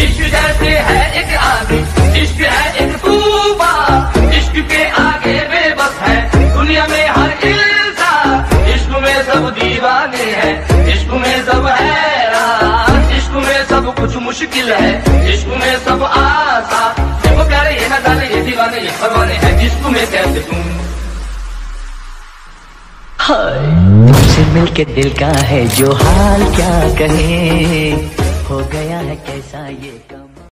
है है दुनिया में सब हैं। सब सब कुछ मुश्किल है। इश्क में सब आसान देखो प्यारे, ये ना जाने, ये दीवाने, ये परवाने हैं। इश्क में कैसे तुम? हाय मिलके दिल का है जो हाल क्या कहे? है कैसा ये कम